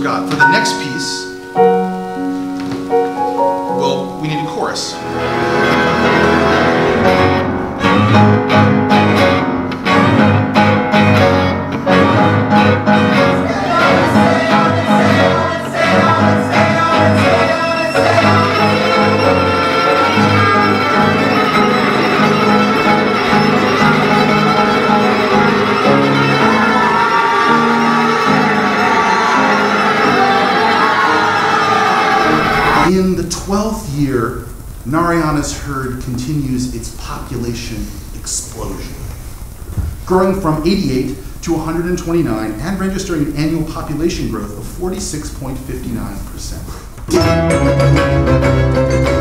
forgot. For the next piece, well, we need a chorus. In the 12th year, Narayana's herd continues its population explosion, growing from 88 to 129 and registering an annual population growth of 46.59%.